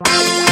Bye.